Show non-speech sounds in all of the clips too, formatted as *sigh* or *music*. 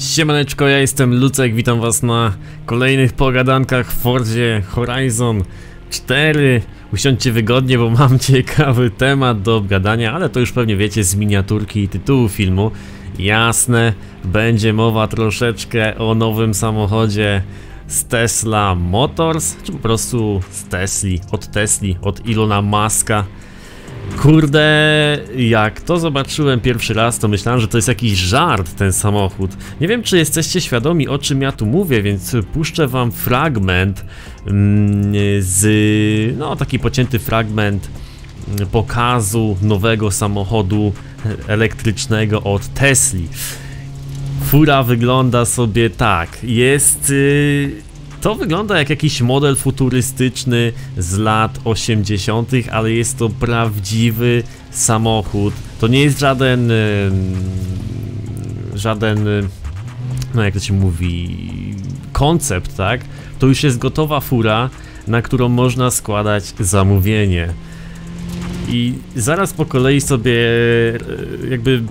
Siemaneczko, ja jestem Lucek, witam was na kolejnych pogadankach w Fordzie Horizon 4 Usiądźcie wygodnie, bo mam *laughs* ciekawy temat do obgadania, ale to już pewnie wiecie z miniaturki i tytułu filmu. Jasne, będzie mowa troszeczkę o nowym samochodzie z Tesla Motors, czy po prostu z Tesli, od Tesli, od Ilona Maska Kurde, jak to zobaczyłem pierwszy raz, to myślałem, że to jest jakiś żart ten samochód. Nie wiem, czy jesteście świadomi o czym ja tu mówię, więc puszczę wam fragment mm, z, no taki pocięty fragment mm, pokazu nowego samochodu elektrycznego od Tesli. Fura wygląda sobie tak, jest... Yy, to wygląda jak jakiś model futurystyczny z lat 80., ale jest to prawdziwy samochód. To nie jest żaden. żaden. No, jak to się mówi. koncept, tak? To już jest gotowa fura, na którą można składać zamówienie. I zaraz po kolei sobie e, jakby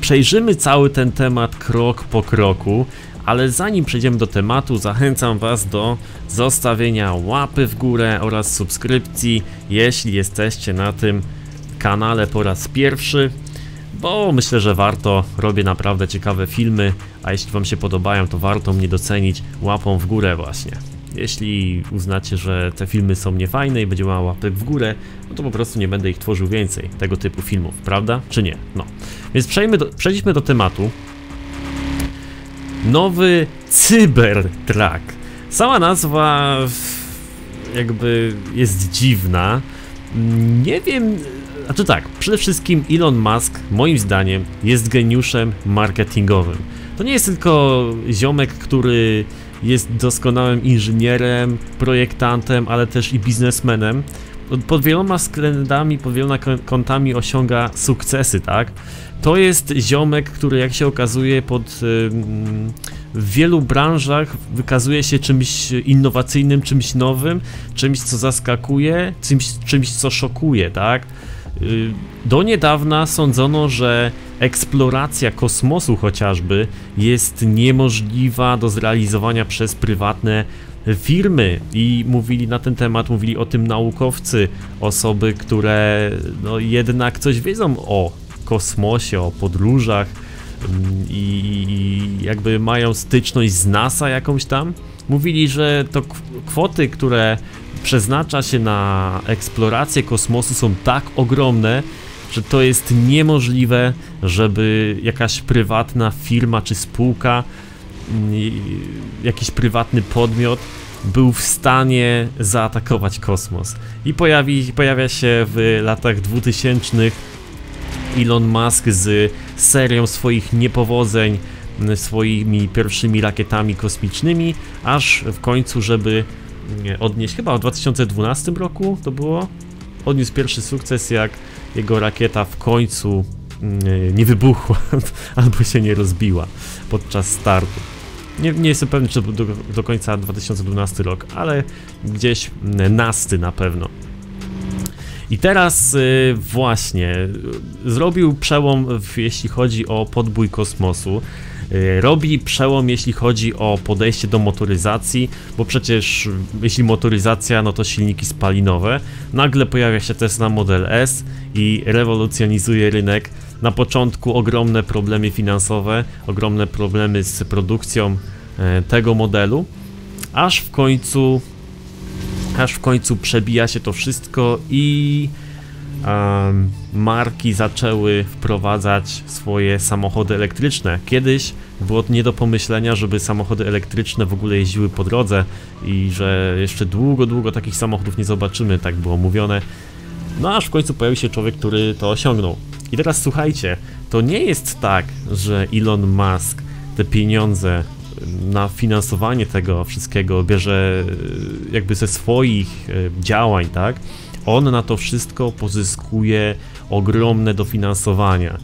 przejrzymy cały ten temat krok po kroku ale zanim przejdziemy do tematu, zachęcam Was do zostawienia łapy w górę oraz subskrypcji, jeśli jesteście na tym kanale po raz pierwszy, bo myślę, że warto, robię naprawdę ciekawe filmy, a jeśli Wam się podobają, to warto mnie docenić łapą w górę właśnie. Jeśli uznacie, że te filmy są niefajne i będzie mała łapek w górę, no to po prostu nie będę ich tworzył więcej, tego typu filmów, prawda? Czy nie? No. Więc przejdźmy do, przejdźmy do tematu nowy Cybertruck. Sama nazwa jakby jest dziwna. Nie wiem, a to tak, przede wszystkim Elon Musk moim zdaniem jest geniuszem marketingowym. To nie jest tylko ziomek, który jest doskonałym inżynierem, projektantem, ale też i biznesmenem. Pod wieloma względami, pod wieloma kątami osiąga sukcesy, tak? To jest ziomek, który jak się okazuje pod w wielu branżach wykazuje się czymś innowacyjnym, czymś nowym, czymś co zaskakuje, czymś, czymś co szokuje, tak? Y, do niedawna sądzono, że eksploracja kosmosu chociażby jest niemożliwa do zrealizowania przez prywatne firmy i mówili na ten temat, mówili o tym naukowcy, osoby, które no, jednak coś wiedzą o kosmosie, o podróżach mm, i jakby mają styczność z NASA jakąś tam. Mówili, że to kwoty, które przeznacza się na eksplorację kosmosu są tak ogromne, że to jest niemożliwe, żeby jakaś prywatna firma czy spółka, jakiś prywatny podmiot był w stanie zaatakować kosmos. I pojawi, pojawia się w latach 2000 Elon Musk z serią swoich niepowodzeń, swoimi pierwszymi rakietami kosmicznymi, aż w końcu, żeby odnieść, chyba w 2012 roku to było, odniósł pierwszy sukces, jak jego rakieta w końcu nie wybuchła *laughs* albo się nie rozbiła podczas startu. Nie, nie jestem pewny, czy do, do końca 2012 rok, ale gdzieś nasty na pewno. I teraz y, właśnie zrobił przełom, jeśli chodzi o podbój kosmosu. Y, robi przełom, jeśli chodzi o podejście do motoryzacji, bo przecież jeśli motoryzacja, no to silniki spalinowe. Nagle pojawia się Tesla Model S i rewolucjonizuje rynek. Na początku ogromne problemy finansowe, ogromne problemy z produkcją e, tego modelu, aż w końcu aż w końcu przebija się to wszystko i um, marki zaczęły wprowadzać swoje samochody elektryczne. Kiedyś było nie do pomyślenia, żeby samochody elektryczne w ogóle jeździły po drodze i że jeszcze długo, długo takich samochodów nie zobaczymy, tak było mówione. No aż w końcu pojawił się człowiek, który to osiągnął. I teraz słuchajcie, to nie jest tak, że Elon Musk te pieniądze na finansowanie tego wszystkiego bierze e, jakby ze swoich e, działań, tak? On na to wszystko pozyskuje ogromne dofinansowania.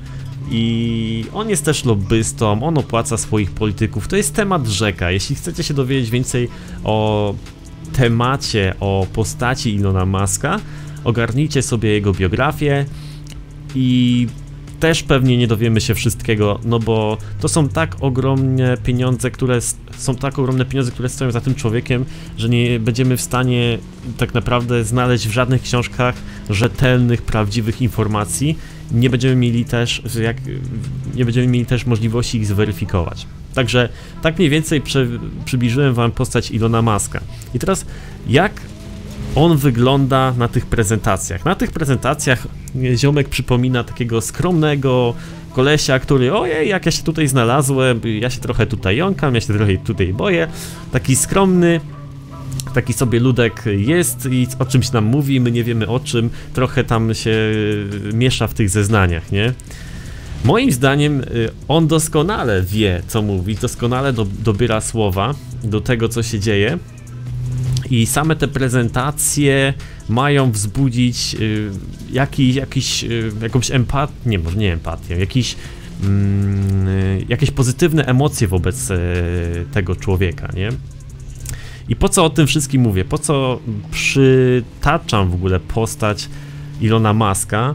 I on jest też lobbystą, on opłaca swoich polityków. To jest temat rzeka. Jeśli chcecie się dowiedzieć więcej o temacie, o postaci Ilona Maska, ogarnijcie sobie jego biografię i też pewnie nie dowiemy się wszystkiego, no bo to są tak ogromne pieniądze, które są tak ogromne pieniądze, które stoją za tym człowiekiem, że nie będziemy w stanie tak naprawdę znaleźć w żadnych książkach rzetelnych, prawdziwych informacji. Nie będziemy mieli też, jak, nie będziemy mieli też możliwości ich zweryfikować. Także tak mniej więcej przy, przybliżyłem wam postać Ilona Maska. I teraz jak on wygląda na tych prezentacjach. Na tych prezentacjach ziomek przypomina takiego skromnego kolesia, który ojej, jak ja się tutaj znalazłem, ja się trochę tutaj jąkam, ja się trochę tutaj boję. Taki skromny, taki sobie ludek jest i o czymś nam mówi, my nie wiemy o czym, trochę tam się miesza w tych zeznaniach, nie? Moim zdaniem y, on doskonale wie, co mówi, doskonale do, dobiera słowa do tego, co się dzieje i same te prezentacje mają wzbudzić y, jakiś, jakiś, y, jakąś empatię, nie może nie empatię, jakiś, mm, y, jakieś pozytywne emocje wobec y, tego człowieka, nie? I po co o tym wszystkim mówię? Po co przytaczam w ogóle postać Ilona Maska?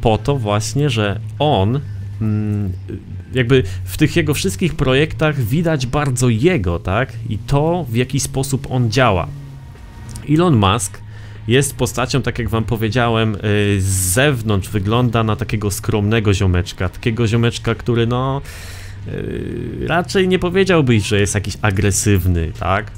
Po to właśnie, że on mm, jakby w tych jego wszystkich projektach widać bardzo jego, tak? I to, w jaki sposób on działa. Elon Musk jest postacią, tak jak wam powiedziałem, y, z zewnątrz wygląda na takiego skromnego ziomeczka, takiego ziomeczka, który no y, raczej nie powiedziałbyś, że jest jakiś agresywny, tak?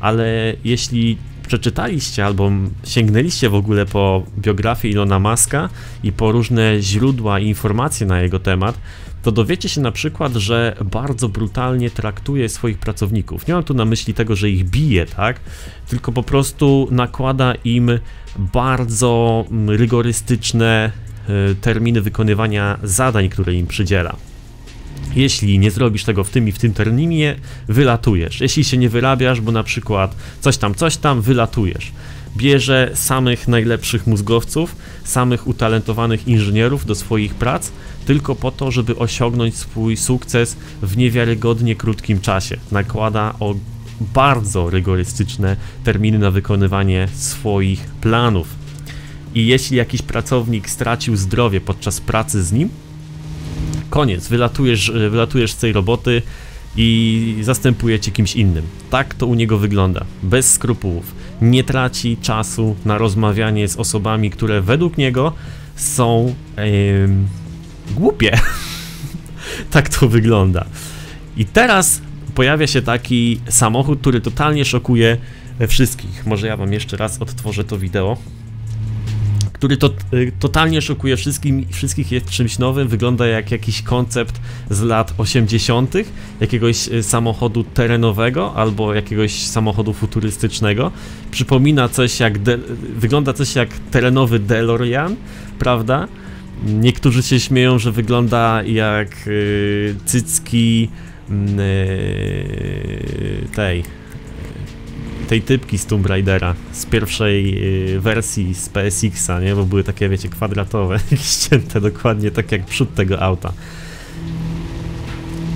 Ale jeśli przeczytaliście albo sięgnęliście w ogóle po biografię Ilona Maska i po różne źródła i informacje na jego temat, to dowiecie się na przykład, że bardzo brutalnie traktuje swoich pracowników. Nie mam tu na myśli tego, że ich bije, tak? Tylko po prostu nakłada im bardzo mm, rygorystyczne e, terminy wykonywania zadań, które im przydziela. Jeśli nie zrobisz tego w tym i w tym terminie, wylatujesz. Jeśli się nie wyrabiasz, bo na przykład coś tam, coś tam, wylatujesz bierze samych najlepszych mózgowców, samych utalentowanych inżynierów do swoich prac, tylko po to, żeby osiągnąć swój sukces w niewiarygodnie krótkim czasie. Nakłada o bardzo rygorystyczne terminy na wykonywanie swoich planów. I jeśli jakiś pracownik stracił zdrowie podczas pracy z nim, koniec, wylatujesz, wylatujesz z tej roboty i zastępujecie kimś innym. Tak to u niego wygląda, bez skrupułów nie traci czasu na rozmawianie z osobami, które według niego są głupie. *laughs* tak to wygląda. I teraz pojawia się taki samochód, który totalnie szokuje wszystkich. Może ja wam jeszcze raz odtworzę to wideo który to, y, totalnie szokuje wszystkim, wszystkich jest czymś nowym, wygląda jak jakiś koncept z lat 80., jakiegoś y, samochodu terenowego albo jakiegoś samochodu futurystycznego. Przypomina coś jak, de, wygląda coś jak terenowy DeLorean, prawda? Niektórzy się śmieją, że wygląda jak yy, cycki yy, tej tej typki z Tomb Raidera, z pierwszej y, wersji z PSX-a, nie? Bo były takie, wiecie, kwadratowe, *laughs* ścięte dokładnie tak jak przód tego auta.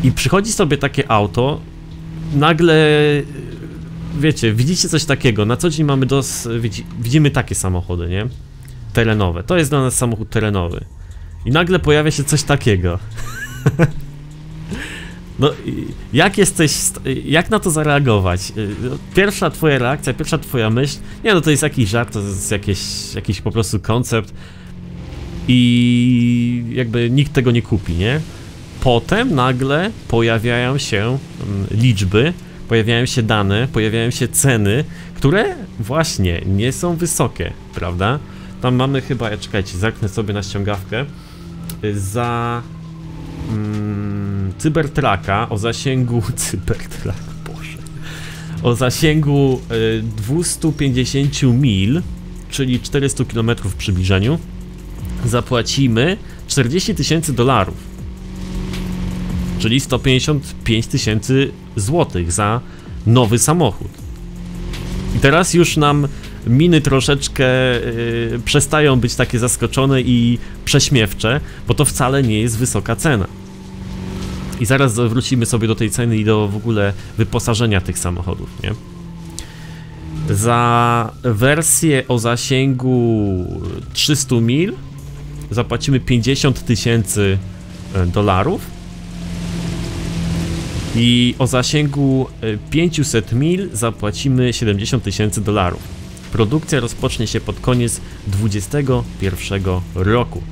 I przychodzi sobie takie auto, nagle, wiecie, widzicie coś takiego, na co dzień mamy dos... widzimy takie samochody, nie? Terenowe. To jest dla nas samochód terenowy. I nagle pojawia się coś takiego. *laughs* No, jak jesteś, jak na to zareagować? Y, no, pierwsza twoja reakcja, pierwsza twoja myśl, nie no to jest jakiś żart, to jest jakieś, jakiś po prostu koncept i jakby nikt tego nie kupi, nie? Potem nagle pojawiają się mm, liczby, pojawiają się dane, pojawiają się ceny, które właśnie nie są wysokie, prawda? Tam mamy chyba, ja czekajcie, zerknę sobie na ściągawkę, za... Mm, Cybertraka o zasięgu... *laughs* Cybertrak, boże. O zasięgu 250 y, mil, czyli 400 km w przybliżeniu, zapłacimy 40 tysięcy dolarów. Czyli 155 tysięcy złotych za nowy samochód. I teraz już nam miny troszeczkę yy, przestają być takie zaskoczone i prześmiewcze, bo to wcale nie jest wysoka cena. I zaraz wrócimy sobie do tej ceny i do w ogóle wyposażenia tych samochodów, nie? Za wersję o zasięgu 300 mil zapłacimy 50 tysięcy e, dolarów i o zasięgu 500 e, mil zapłacimy 70 tysięcy dolarów. Produkcja rozpocznie się pod koniec 2021 roku.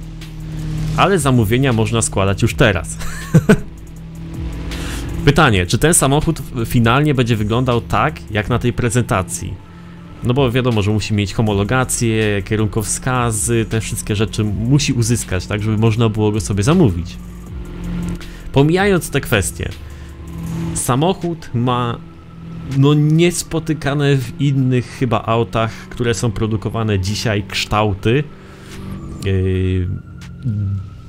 Ale zamówienia można składać już teraz. *laughs* Pytanie, czy ten samochód finalnie będzie wyglądał tak, jak na tej prezentacji? No bo wiadomo, że musi mieć homologację, kierunkowskazy, te wszystkie rzeczy musi uzyskać, tak żeby można było go sobie zamówić. Pomijając te kwestie, samochód ma no niespotykane w innych chyba autach, które są produkowane dzisiaj kształty. Yy,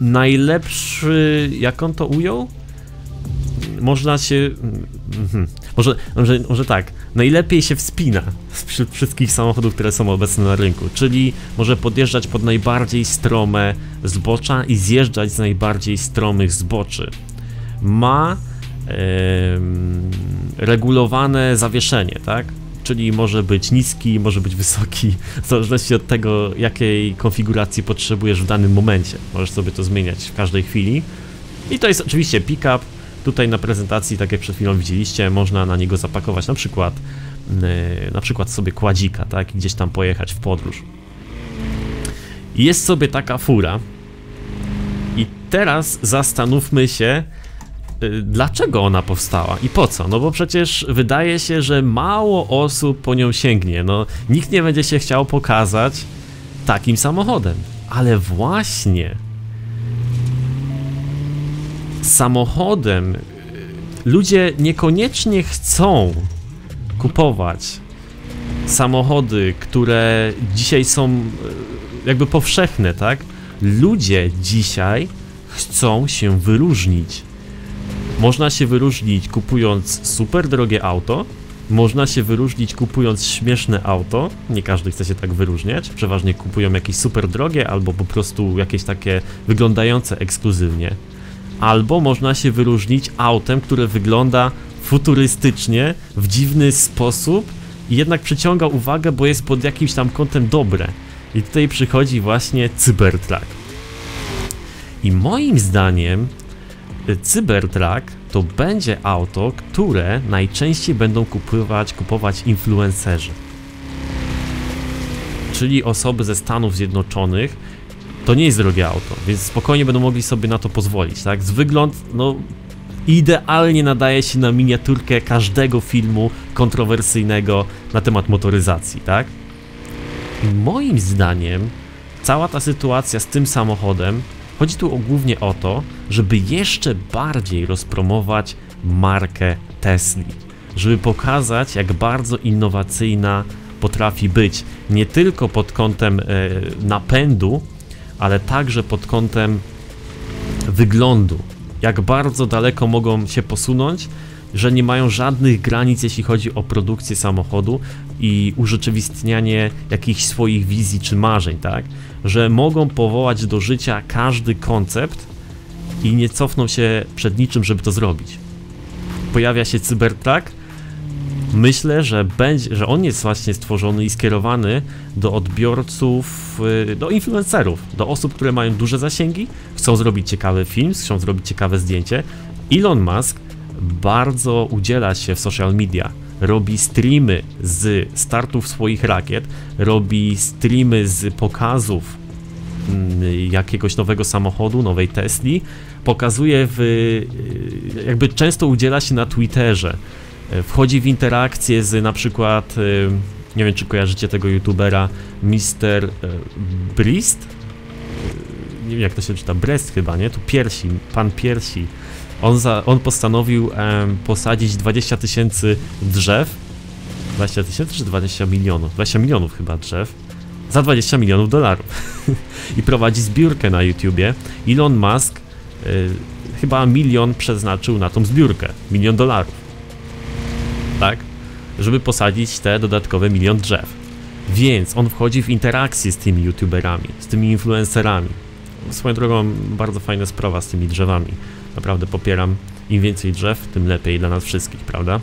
najlepszy, jak on to ujął? Można się. Mhm. Może, może, może tak, najlepiej się wspina wśród wszystkich samochodów, które są obecne na rynku, czyli może podjeżdżać pod najbardziej strome zbocza i zjeżdżać z najbardziej stromych zboczy. Ma regulowane zawieszenie, tak? Czyli może być niski, może być wysoki, w zależności od tego, jakiej konfiguracji potrzebujesz w danym momencie. Możesz sobie to zmieniać w każdej chwili. I to jest oczywiście pick-up, Tutaj na prezentacji, tak jak przed chwilą widzieliście, można na niego zapakować na przykład, yy, na przykład sobie kładzika, tak, i gdzieś tam pojechać w podróż. Jest sobie taka fura i teraz zastanówmy się, yy, dlaczego ona powstała i po co? No bo przecież wydaje się, że mało osób po nią sięgnie, no nikt nie będzie się chciał pokazać takim samochodem. Ale właśnie samochodem ludzie niekoniecznie chcą kupować samochody, które dzisiaj są e, jakby powszechne, tak? Ludzie dzisiaj chcą się wyróżnić. Można się wyróżnić kupując super drogie auto, można się wyróżnić kupując śmieszne auto. Nie każdy chce się tak wyróżniać. Przeważnie kupują jakieś super drogie albo po prostu jakieś takie wyglądające ekskluzywnie albo można się wyróżnić autem, które wygląda futurystycznie, w dziwny sposób i jednak przyciąga uwagę, bo jest pod jakimś tam kątem dobre. I tutaj przychodzi właśnie Cybertruck. I moim zdaniem y, Cybertruck to będzie auto, które najczęściej będą kupować, kupować influencerzy. Czyli osoby ze Stanów Zjednoczonych, to nie jest drogie auto, więc spokojnie będą mogli sobie na to pozwolić, tak? Z wygląd, no idealnie nadaje się na miniaturkę każdego filmu kontrowersyjnego na temat motoryzacji, tak? I moim zdaniem cała ta sytuacja z tym samochodem chodzi tu głównie o to, żeby jeszcze bardziej rozpromować markę Tesla, żeby pokazać jak bardzo innowacyjna potrafi być, nie tylko pod kątem e, napędu, ale także pod kątem wyglądu. Jak bardzo daleko mogą się posunąć, że nie mają żadnych granic, jeśli chodzi o produkcję samochodu i urzeczywistnianie jakichś swoich wizji czy marzeń, tak? Że mogą powołać do życia każdy koncept i nie cofną się przed niczym, żeby to zrobić. Pojawia się Cybertruck, myślę, że będzie, że on jest właśnie stworzony i skierowany do odbiorców, y, do influencerów, do osób, które mają duże zasięgi, chcą zrobić ciekawy film, chcą zrobić ciekawe zdjęcie. Elon Musk bardzo udziela się w social media. Robi streamy z startów swoich rakiet, robi streamy z pokazów mm, jakiegoś nowego samochodu, nowej Tesli, pokazuje w, y, jakby często udziela się na Twitterze, wchodzi w interakcję z na przykład, e, nie wiem czy kojarzycie tego youtubera, Mr. E, Brist? Nie wiem jak to się czyta, Brest chyba, nie? Tu Piersi, pan Piersi. On, za, on postanowił posadzić 20 tysięcy drzew. 20 tysięcy czy 20 milionów? 20 milionów chyba drzew. Za 20 milionów dolarów. *laughs* I prowadzi zbiórkę na YouTubie. Elon Musk y, chyba milion przeznaczył na tą zbiórkę. Milion dolarów tak? Żeby posadzić te dodatkowe milion drzew. Więc on wchodzi w interakcję z tymi youtuberami, z tymi influencerami. Swoją drogą bardzo fajna sprawa z tymi drzewami. Naprawdę popieram. Im więcej drzew, tym lepiej dla nas wszystkich, prawda?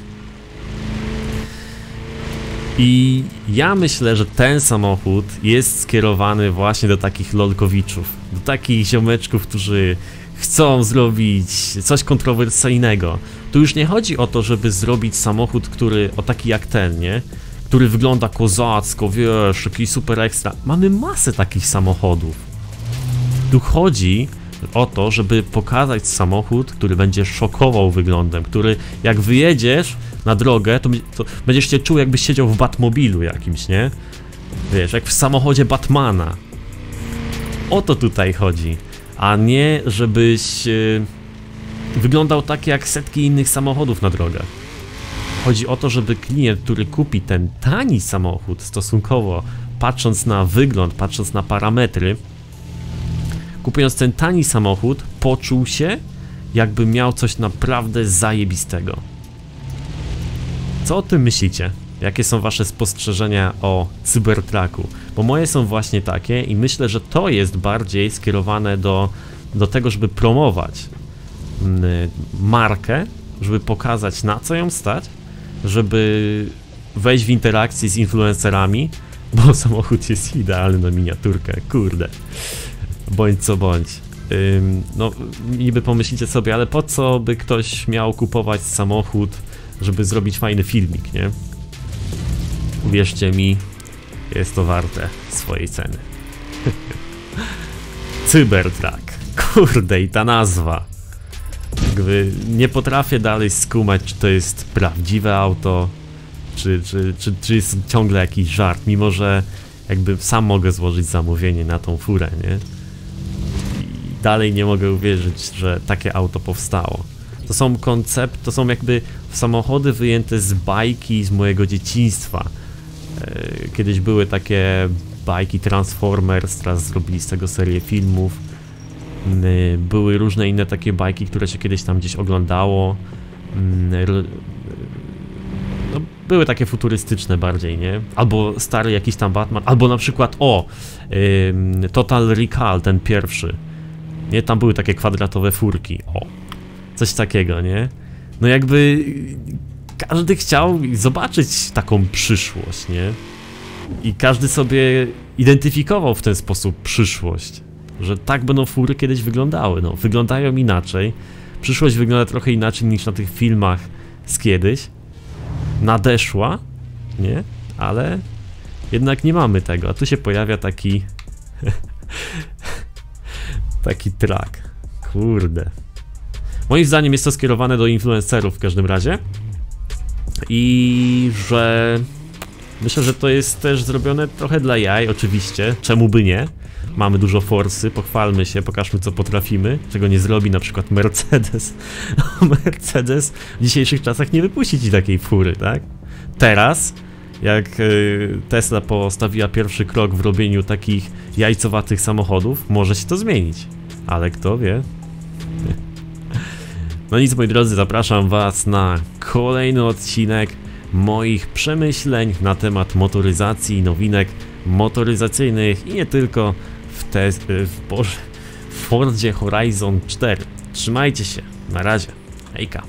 I ja myślę, że ten samochód jest skierowany właśnie do takich lolkowiczów, do takich ziomeczków, którzy chcą zrobić coś kontrowersyjnego. Tu już nie chodzi o to, żeby zrobić samochód, który o taki jak ten, nie? Który wygląda kozacko, wiesz, taki super ekstra. Mamy masę takich samochodów. Tu chodzi o to, żeby pokazać samochód, który będzie szokował wyglądem, który jak wyjedziesz na drogę, to, to będziesz się czuł jakbyś siedział w Batmobilu jakimś, nie? Wiesz, jak w samochodzie Batmana. O to tutaj chodzi, a nie żebyś yy, wyglądał tak jak setki innych samochodów na drogach. Chodzi o to, żeby klient, który kupi ten tani samochód stosunkowo, patrząc na wygląd, patrząc na parametry, kupując ten tani samochód, poczuł się, jakby miał coś naprawdę zajebistego. Co o tym myślicie? Jakie są wasze spostrzeżenia o Cybertrucku? Bo moje są właśnie takie i myślę, że to jest bardziej skierowane do, do tego, żeby promować markę, żeby pokazać na co ją stać, żeby wejść w interakcję z influencerami, *laughs* bo samochód jest idealny na miniaturkę, kurde bądź co bądź. No, niby pomyślicie sobie, ale po co by ktoś miał kupować samochód, żeby zrobić fajny filmik, nie? Uwierzcie mi, jest to warte swojej ceny. *laughs* Cybertruck. Kurde, i ta nazwa. Jakby nie potrafię dalej skumać, czy to jest prawdziwe auto, czy, czy, czy, czy jest ciągle jakiś żart, mimo że jakby sam mogę złożyć zamówienie na tą furę, nie? dalej nie mogę uwierzyć, że takie auto powstało. To są koncept, to są jakby samochody wyjęte z bajki z mojego dzieciństwa. E, kiedyś były takie bajki Transformers, teraz zrobili z tego serię filmów. Były różne inne takie bajki, które się kiedyś tam gdzieś oglądało. No, były takie futurystyczne bardziej, nie? Albo stary jakiś tam Batman, albo na przykład o Total Recall, ten pierwszy nie? Tam były takie kwadratowe furki, o, coś takiego, nie? No jakby każdy chciał zobaczyć taką przyszłość, nie? I każdy sobie identyfikował w ten sposób przyszłość, że tak będą fury kiedyś wyglądały, no, wyglądają inaczej. Przyszłość wygląda trochę inaczej niż na tych filmach z kiedyś. Nadeszła, nie? Ale jednak nie mamy tego, a tu się pojawia taki *laughs* Taki track. Kurde. Moim zdaniem jest to skierowane do influencerów w każdym razie. I że myślę, że to jest też zrobione trochę dla jaj, oczywiście. Czemu by nie? Mamy dużo forsy, pochwalmy się, pokażmy co potrafimy, czego nie zrobi na przykład Mercedes. *laughs* Mercedes w dzisiejszych czasach nie wypuści ci takiej fury, tak? Teraz jak e, Tesla postawiła pierwszy krok w robieniu takich jajcowatych samochodów, może się to zmienić. Ale kto wie? *laughs* No nic moi drodzy, zapraszam was na kolejny odcinek moich przemyśleń na temat motoryzacji i nowinek motoryzacyjnych i nie tylko w, te, w, Boże, w Fordzie Horizon 4. Trzymajcie się, na razie, hejka.